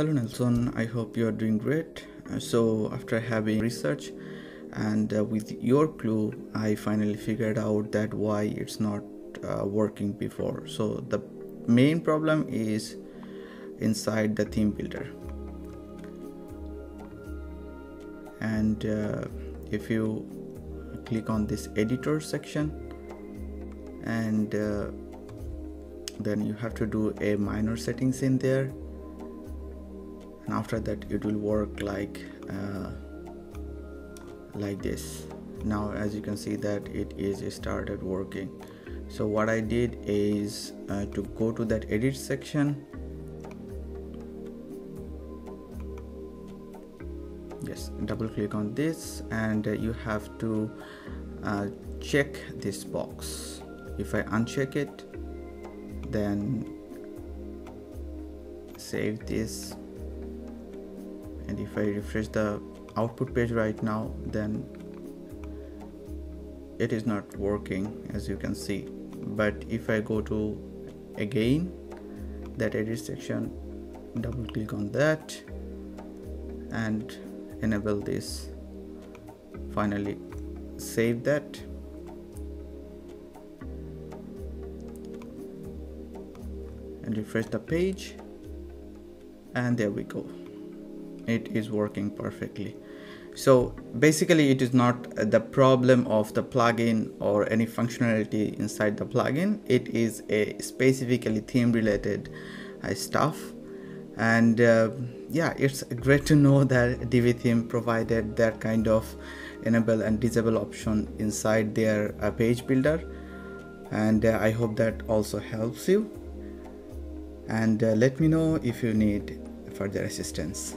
Hello Nelson, I hope you are doing great. Uh, so after having research and uh, with your clue, I finally figured out that why it's not uh, working before. So the main problem is inside the theme builder. And uh, if you click on this editor section and uh, then you have to do a minor settings in there and after that it will work like uh, like this. Now as you can see that it is started working. So what I did is uh, to go to that edit section. Yes double click on this and uh, you have to uh, check this box. If I uncheck it then save this and if I refresh the output page right now then it is not working as you can see. But if I go to again that edit section double click on that and enable this. Finally save that. And refresh the page. And there we go it is working perfectly. So basically it is not the problem of the plugin or any functionality inside the plugin. It is a specifically theme related uh, stuff. And uh, yeah it's great to know that divi theme provided that kind of enable and disable option inside their uh, page builder. And uh, i hope that also helps you. And uh, let me know if you need further assistance